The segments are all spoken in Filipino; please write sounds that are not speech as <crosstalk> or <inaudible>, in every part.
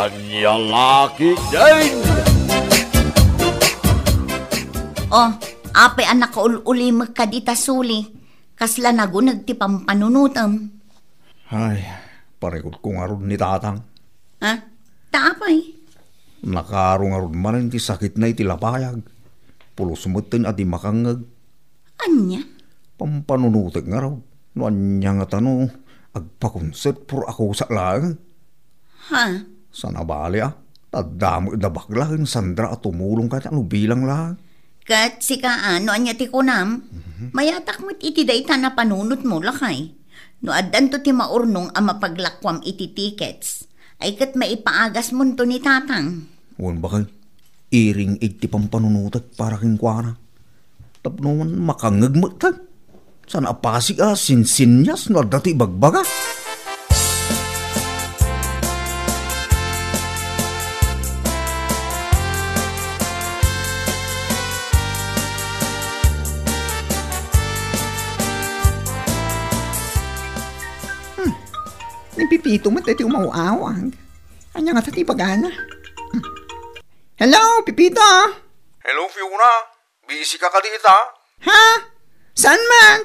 Anya laki din! Oh, ape anak ka uli magkadita suli. Kasla nagunag ti pampanunutam. Ay, paregot ko nga ni tatang. Ha? Tapay. Nakarong nga ron man ti sakit na iti lapayag. Pulos mutin at di makangag. Anya? Pampanunutik nga raw. No anya nga tano, agpakonset puro ako sa lang. Ha? Sa nabali ah. Tadamo idabak lang, Sandra at tumulong ka ano bilang lang. Kat si ka ano anya ti kunam? Mayatak mo't iti dayta na panunot mo lakay. No addan to ti maurnong ang mapaglakwam iti tickets. Ay kat maipaagas mo to ni tatang. Wan bakal, iring iti pampanunutik para king kwana. Tapno man makangag mo tag. Sana apasig ah, sinsinyas no dati bagbaga. Ni Pipito mo tati umawawang. Anya nga tati pagana. Hmm. Hello, Pipito? Hello Fiona, busy ka ka dita? Ha? Saan man?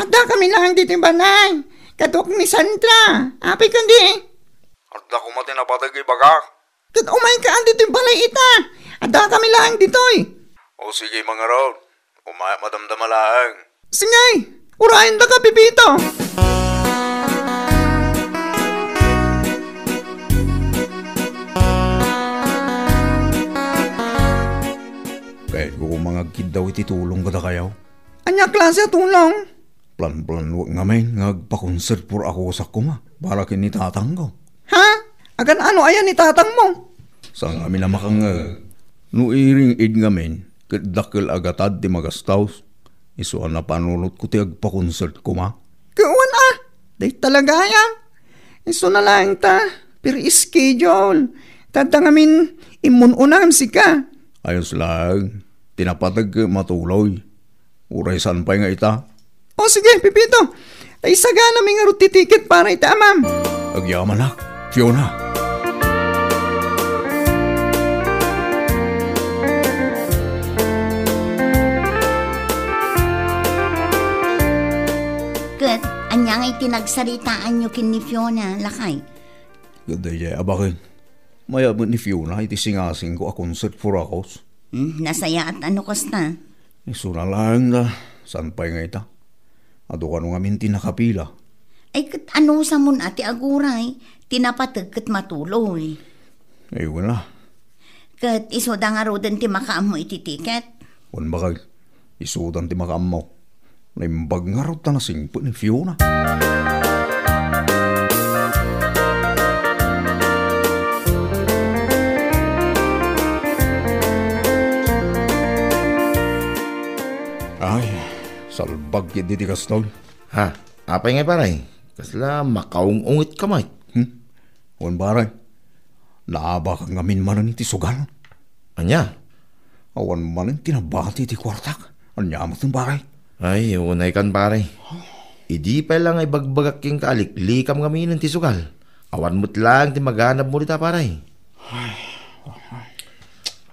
Ada kami lang dito yung banay. Katok ni Sandra. Apay kundi. Arda ko mati napatag kay baga. Kat umay ka dito yung balay ita. Ada kami lang dito eh. O sige mga ron, umaya madamdama lang. Sige, urahin da ka, Pipito. Kahit ko mga kid daw iti tulong kada kayaw. Anya klase tulong. Plan-plan wag nga may ngagpakonsert por ako sa kuma. Para kini tatang ko. Ha? Agan ano ayan ni tatang mo? Sa amin na makang uh, no iring id nga men, kadakil agatad di magastaws. Isuan na panunot ko ti agpakonsert ko ma. Kuwan ah. Day talaga yan. Iso na lang ta. Pero schedule. Tadang amin imununam si ka. Ayos lang, tinapatag ka matuloy. Uray saan pa nga ita? O sige, Pipito. Ay saga namin nga ruti ticket para ita, ma'am. Agyaman na, Fiona. Kat anya ngay tinagsaritaan nyo kin ni Fiona lakay. Ganda jay abakin. Mayabot ni Fiona iti singasing ko a concert for akos. Hmm, nasaya at ano kasta. Iso na lang na, saan pa nga ita? Ado ka nung amin tinakapila. Ay kat ano sa mun ati aguray. Tinapatag kat matuloy. Ay wala, Kat iso da nga rodan ti makaam mo iti ticket. wan bakal. Isudan ti makamaw. Naimbag nga ta na singpo ni Fiona. Ay, salbag yun di kastol. Ha? Apay nga paray. Kasla makaungungit ka may. Hmm? Wan baray. Naaba ka ngamin man ni ti sugal. Anya? Awan man ang tinabati ti kwartak. Anyamat ng baray. Ay, unay kan paray. Idi pa lang ay bagbagak king kaaliklikam kami ng tisugal. Awan mo't lang ti maganap mo dita paray.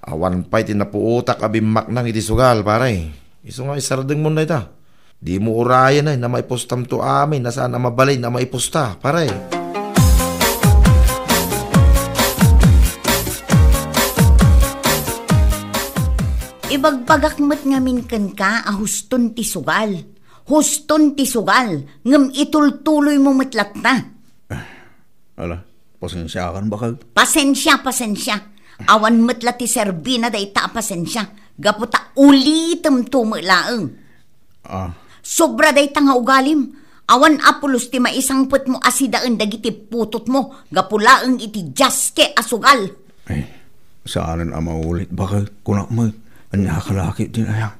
Awan pa'y tinapuutak abimak nang itisugal paray. Iso nga isardeng mo na ita. Di mo urayan ay na maipostam to amin na saan na mabalay na maiposta paray. Ibagbagak mo't ngamin kan ka a huston ti sugal. Huston ti sugal. Ngam itultuloy mo matlat na. Ala, pasensya kan bakal. Pasensya, pasensya. Awan matlat ti serbina day ta pasensya. Gaputa ulitem tumulaeng. Ah, Sobra day tanga ugalim. Awan apulos ti maisang put mo asidaan dagiti putot mo. Gapulaeng iti jaske asugal. ay, saan ang maulit bakal? Kunak mo, anya kalaki din ayang.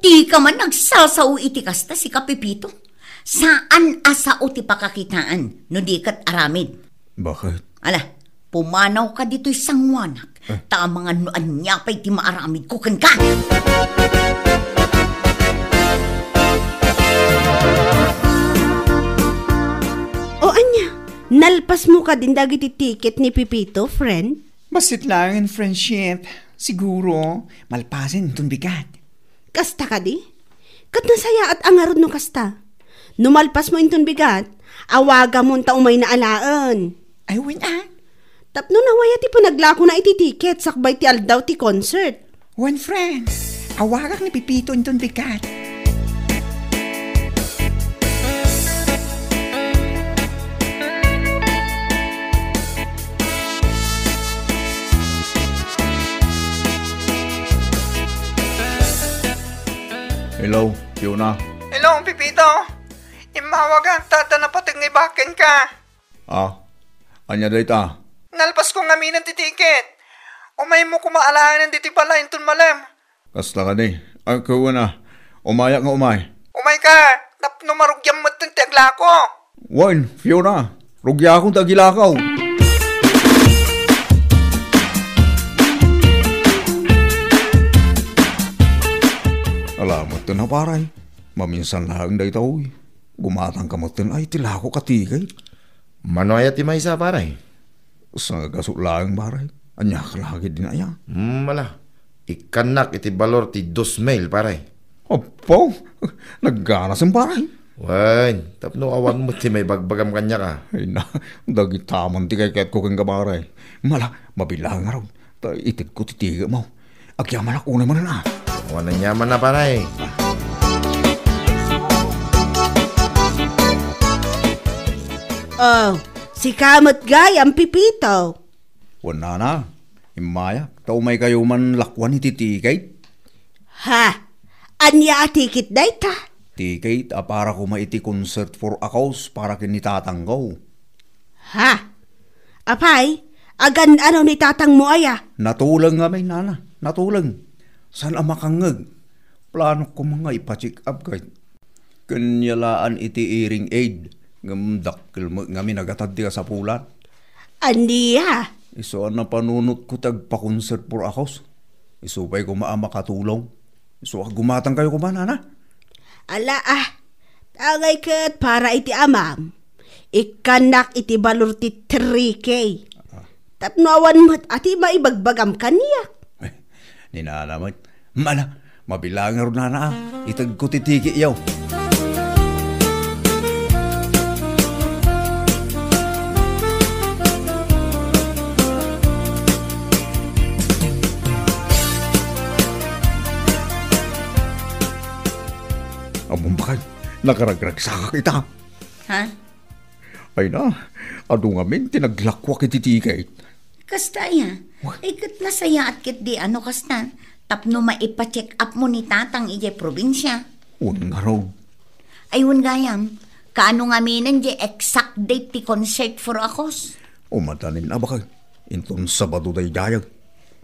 Di ka man nagsasaw iti kasta si Kapipito. Saan asao ti pakakitaan no di kat aramid? Bakit? Ala, pumanaw ka dito'y sangwanak. Ta mga noan niya pa'y ti maaramid ko kan ka. O anya, Nalpas mo ka din dagiti ticket ni Pipito, friend? Basit lang in friendship. Siguro, malpasin itong bigat. Kasta ka di? Kat nasaya at angarod no kasta. Numalpas mo inton bigat, awaga mo ta umay na alaan. Ay, win ah. Tapno nawaya ti panaglako na iti ticket sakbay ti aldaw ti concert. One friend. Awagak ni Pipito itong bigat. Hello, Fiona. Hello, Pipito. Imawagan, tata na patingibakin ka. Ah, anya data. Nalpas ko nga minan ti ticket. Umay mo kumaalaan diti pala intun malam. Kasta ka ni. Ang kawa na. Umaya nga umay. Umay ka, tapno marugyam mo itong tiagla ko. Wan, Fiona. Rugya akong tagilakaw. Alamat to na paray. Maminsan lang day tao eh. Gumatang kamutin ay tilako katigay. Manoya ti maysa paray. Sa gasot lang paray. Anya kalagi din aya. Hmm, mala. Ikanak iti balor ti dos mail paray. Opo, <laughs> nagganas ang paray. Wan, tapno awan mo ti may bagbagam kanya ka. Ay na, dagi tamang ti kay ko kang kabaray. Mala, mabilang araw. Ta itit ko titiga mo. Agyaman ako naman na. Awan na nyaman na paray. Oh, si Kamot Gay ang Pipito. Wala na. Imaya, tao may kayo man lakwan ititikay. Ha? Anya ticket data? Tikay, ta para ko maiti concert for a cause para kinitatanggaw. Ha? Apay, agan ano ni tatang mo aya? Natulang nga may nana, natulang. San ang makangag? Plano ko mga ipacheck up kay. Kanyalaan iti earing aid. Ngamdakil mo nga minagatad di ka sa pulan. Aniya? Iso na panunot ko tagpa-concert for a cause. Isupay ko maama katulong. Iso gumatang kayo kumana na. Ala ah, tagay kat para iti amam. Ikanak iti balor ti 3K. Tapnawan mo't ati maibagbagam kaniya. Eh, ninanaman. Mala, mabilangan rin na na. Itag ko titiki yaw. Bakal, nakaragrag sa kita. Ha? Ay na, ado nga min, tinaglakwak ititikay. Kasta ya. Ay kat nasaya at kit di ano kasta. Tapno maipa-check up mo ni tatang ije probinsya. Un nga raw. Ayun gayam. Kaano nga minan je exact date ti concert for akos. Umadanin na bakal. Inton sabado day dayag.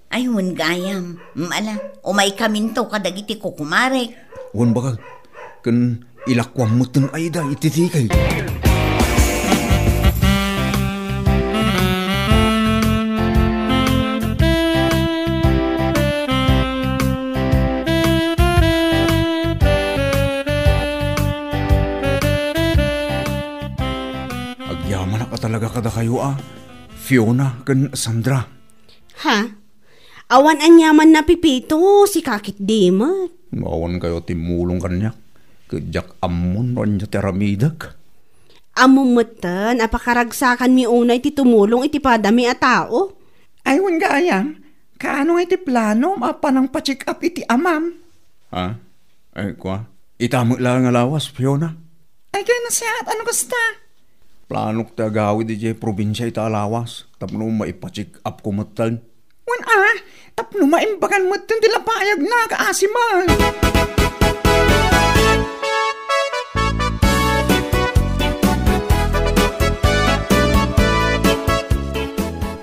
Ayun gayam. Mala, umay kaminto kadagiti kukumarek. Un bakal. Kan ilakwam mo tin ay da ititikay. Agyaman na ka talaga kada kayo ah. Fiona kan Sandra. Ha? Awan anyaman na Pipito, si kakit dimot. Mawan kayo timulong kanya. Kajak amon ron niya teramidak. Amumutan, apakaragsakan mi unay ti tumulong iti padami a tao. Ay, win gayam. Kaano iti plano mapanang pa-check up iti amam? Ha? Ay, kwa? Itamo lang nga lawas, Fiona. Ay, kaya na siya ano kasta? Planok ta gawi di jay probinsya ita alawas. Tapno maipacheck up ko matan. Wan ah, tapno maimbagan mo itong dilapayag na kaasiman.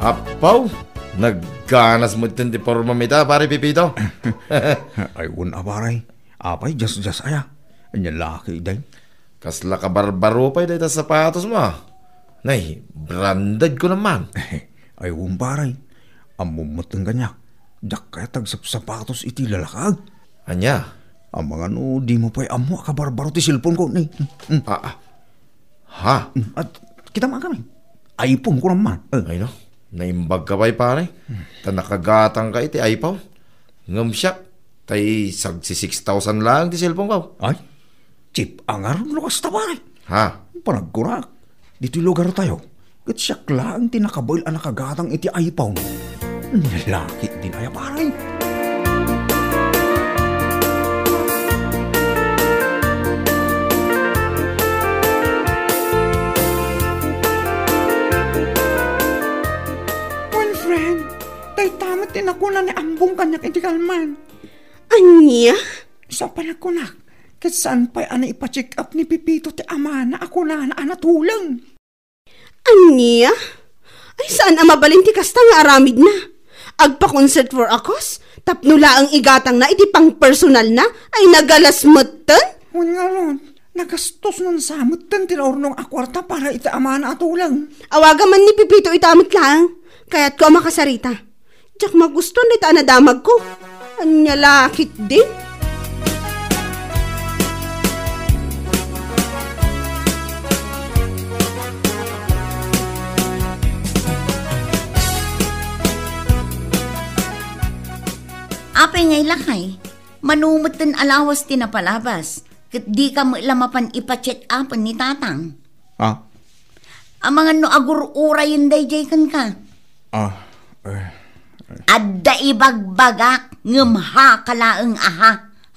Apaw, nagganas mo ti porma mita, pare Pipito. <coughs> Ay, un abaray. Apay, just just aya. Anya laki day. Kasla ka barbaro pa ito sapatos mo. Nay, branded ko naman. Ay, un baray. Amumutang kanya. Dak kaya tagsapatos iti lalakag. Anya? Ang mga no, di mo pa'y amo kabarbaro ti silpon ko. Ni. Mm, Ah, ah. Ha? At kita mga kami. iPhone ko naman. Eh, Ay no, naimbag ka ba pare? Ta nakagatang ka iti iPhone. Ngam siya, tay sag si 6,000 lang ti cellphone ka. ay, chip, ang aron lukas ta pare. Ha? Panagkurak. Dito lugar tayo. Kat siya lang tinakaboil ang nakagatang iti iPhone. Nilaki din ay pare. One na ni ambong kanyak iti kalman. Anya? Sa panakunak, kat saan pa ana ipacheck up ni Pipito ti ama na ako na na anatulang. Anya? Ay saan ang mabalin ti kasta nga aramid na? Agpa-concert for akos? Tapnula ang igatang na iti pang personal na ay nagalasmutan? Hun nga ron, nagastos nun samot tan tinaurnong akwarta para iti ama na atulang. Awaga man ni Pipito itamit lang. Kaya't ko makasarita. Diyak magusto na ita nadamag ko. Anya lakit din. Apay ngay lakay, manumot din alawas tinapalabas. Kat di ka mo lamapan ipacheck up ni tatang. Ah, Ang mga no agur uray yung dayjay kan ka. ah, eh, Adda ibagbagak, ngumha kalaang aha.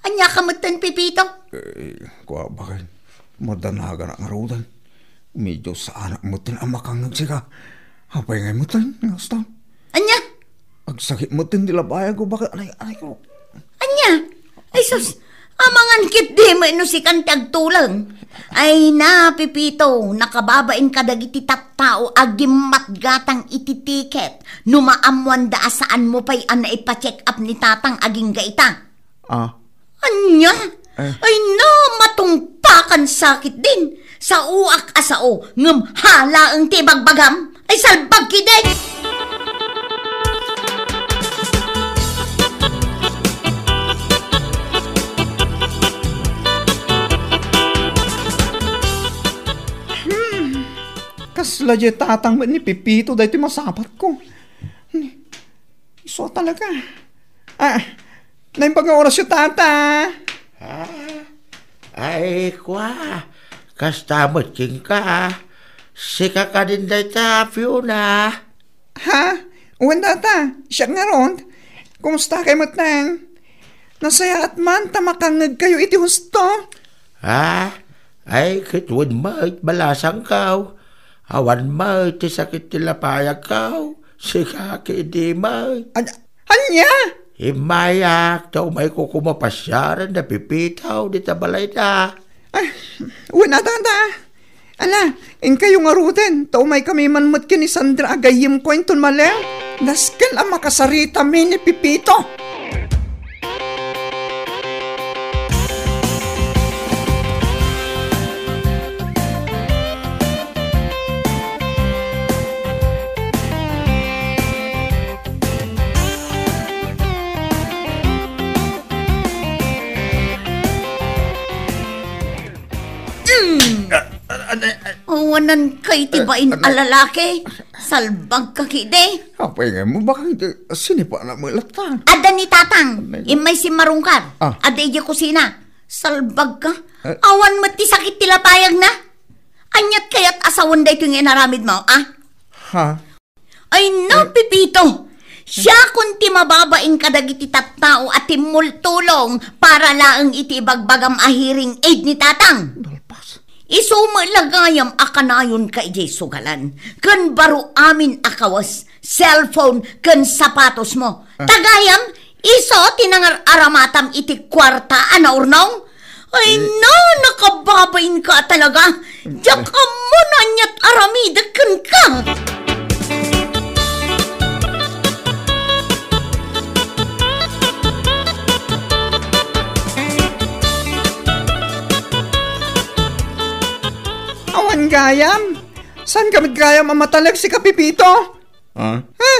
Anya ka mutan pipito? eh, kuha ba kayo? Madanaga na nga rudan. Medyo sa anak mo tin ang makangag siya. Hapay ngay mo tin, ngasta. Anya? Agsakit mo tin dilabaya ko baka anay, anay ko. Anya? Ay sus, amangan kit di mo ino si kantag tulang. Ay na, pipito, nakababain ka dagiti tattao agimat gatang iti tiket. Numaamuan da saan mo pa'y ana ipacheck up ni tatang aging gaita. Ah, Anya? Ay no, matungpakan sakit din. Sa uak asao, ngem hala ang tibagbagam. Ay salbag kiday. Di tatang ni Pipito dahil ti masapat ko. Ni- Iso talaga. Ah, naim pag oras yung tata. Ay, kwa. Kastamot king ka. Sika ka din day ta, Fiona. Ha? Uwan tata, siya nga ron. Kumusta kayo matang? Nasaya at man tamakangag kayo iti husto. Ha? Ay, kitwad mo, balasang kaw. Awan mo, ti sakit tila payag kaw. Sika ki di mo. An- anya? Imayak, daw may kukumapasyaran na pipitaw di tabalay na. Ay, uwan na tata. Ala, in kayo nga ruten. Tao may kami manmat ka ni Sandra agayim ko inton malew. Naskel ang makasarita mi ni Pipito. Uwanan kay tibain alalaki. Salbag ka kide. hapay ngay mo baka sinipa na mo lata. Ada ni tatang, imay si marungkar. Ah. Ada iya kusina. Salbag ka. Awan mo ti sakit tila payag na. Anyat kayat asawan da ito yung inaramid mo, ah? Ha? Ay no, Pipito! Siya kun ti mababaing kadagiti tattao at timultulong para laang iti bagbagam ahiring aid ni tatang. Isuma lagayam akanayon ka ijay sugalan. Kan baro amin akawas, cellphone, kan sapatos mo. Tagayam, iso tinangar aramatam iti kwarta ana urnong. Ay no, nakababain ka talaga. Diyak ka mo na niyat aramidakan ka. Awan gayam. San kami gayam amatalag si Kapipito? Ha? Ha?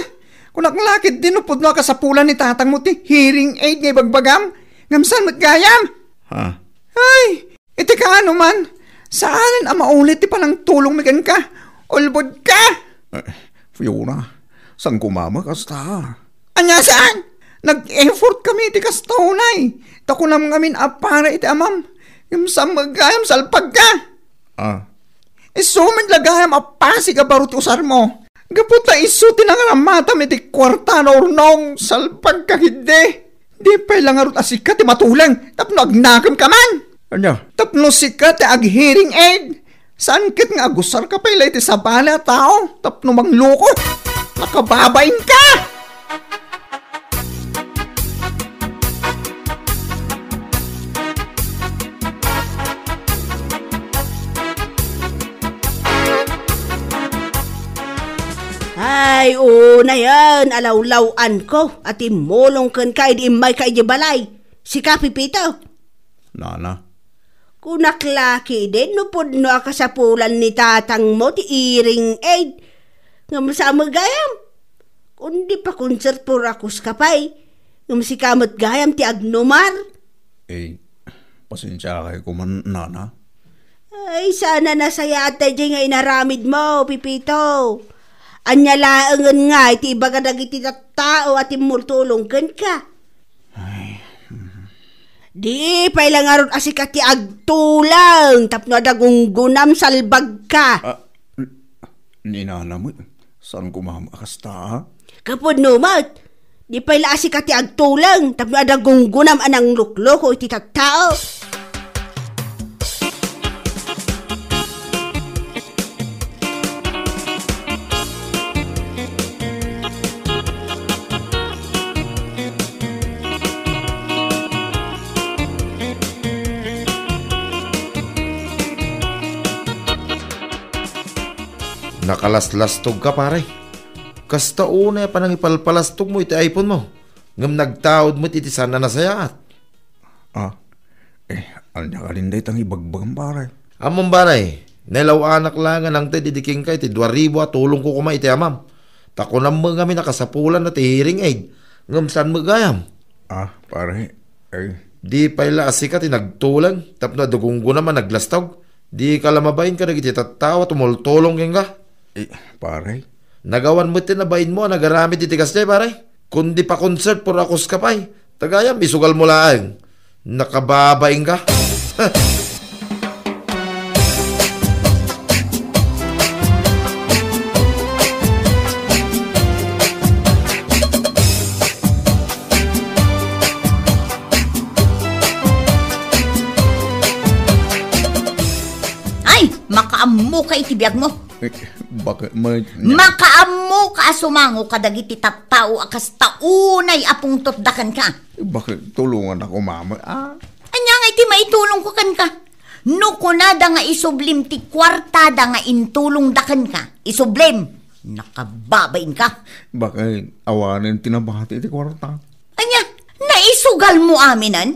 Kung naklakit dinupod na kasapulan ni tatang mo ti hearing aid ngay bagbagam. Ngamsan mat gayam. Ha? Ay, iti ka ano man. Saan ang maulit ti palang tulong mikan ka? Ulbod ka. Eh, Fiona, saan kumama kasta? Anya saan? Nag-effort kami ti kastaunay. Tako nam ngamin apara iti amam. Yung sa magayam salpag ka. Ah, Iso man lagayam apasi ka baro ti usar mo. Gaputa iso tinangaramata mi ti kwarta na urnong salpag ka hindi. Di pa lang arot asika ti matulang. Tapno agnakam ka man. anya? Tapno sika ti ag hearing aid. Saan kit nga agusar ka pa ilay ti sabala tao. Tapno mangloko. Nakababain ka. Ay, oo na yan. Alawlawan ko. At imulong kan ka, di may ka di balay. Si Kapipito. Nana, Kunaklaki din, nupod no akasapulan ni tatang mo, ti iring aid. Nga mo sa magayam. Kundi pa concert por akus kapay. Nga si kamot gayam ti agnomar. eh, pasensya kay kuman, nana. Ay, sana nasaya at tayo nga inaramid mo, Pipito. Anya laangan nga, iti iba ka dagiti tao at imultulong kan ka. Di, pailang aron asikat ti agtulang, tapno dagunggunam salbag ka. Ah, ni nana mo, saan kumama kasta? Kapod numat, di paila asikat ti agtulang, tapno dagunggunam anang lukloko iti tao. Nakalaslastog ka pare. Kasta una pa nang ipalpalastog mo iti iPhone mo. Ngam nagtaod mo iti sana nasayaat. Ah, eh, anya ka rin tang ibagbagam pare. Among baray, nelaw anak lang nga nang te didiking ka iti 2,000 at tulong ko kumay iti amam. Tako na mo kami nakasapulan na ti hearing aid. Ngam saan mo gayam? Ah, pare, eh, Di paila asikat nagtulang, tapno dugunggo naman naglastog. Di ka lamabayin ka nagiti tattawa tumultulong yung ka. Eh, pare, Nagawan mo tinabayin mo, nagaramit iti kasya pare. Kundi pa concert por akos ka pa'y. Tagayam, isugal mo laang. Nakababaing ka. <laughs> Ay, makaammo ka itibiyag mo. Eh, bakit mo, Makaammo ka sumango ka dagiti tattao akas taunay apong totdakan ka. bakit tulungan ako mama? Ah, Anya nga iti maitulong ko kan ka. No kunada nga isublim ti kwartada nga intulong dakan ka. Isublim. Nakababain ka. bakit awanin tinabati iti kwarta? Anya, naisugal mo aminan?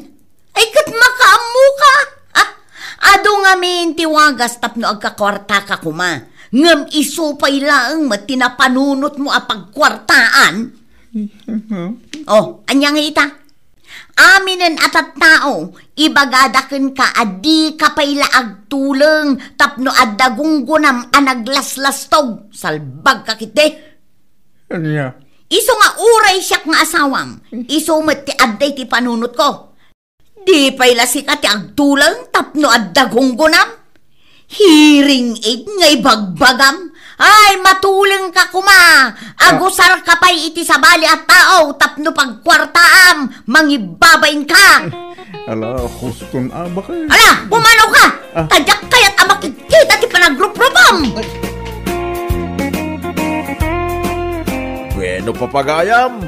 Ay kat makaammo ka. Ah, ado nga min tiwagas tapno agkakwarta ka kuma. Ngam isupay laang mat tinapanunot mo apagkwartaan. <laughs> oh, anya nga ita? Aminen at at tao, ibagadaken ka adi ka payla agtuleng tapno addagunggunam anaglaslastog salbag ka kite. Anya, Iso nga uray siya nga asawam. Iso ti adday ti panunot ko. Di payla si ka ti agtulang tapno addagunggunam. Hearing aid nga ibagbagam. Ay, matuling ka kuma. Agusar ka pa'y iti sabali at tao tapno pagkwartaam. Mangibabain ka. ala, huston ah, bakit? Ala, pumanaw ka. Tadyak kaya't amakikita ti panagruprupam. Bueno papagayam,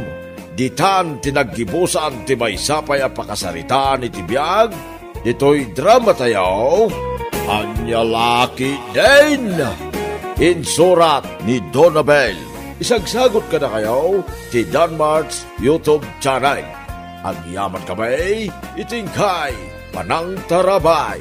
ditan tinaggibusan ti may sapay a pakasaritaan iti biyag, dito'y drama tayo, Anyalaki din! Insurat ni Donabel. Isagsagot ka na kayo ti Danmarks YouTube channel. Ang yaman kamay, itingkay, panang tarabay.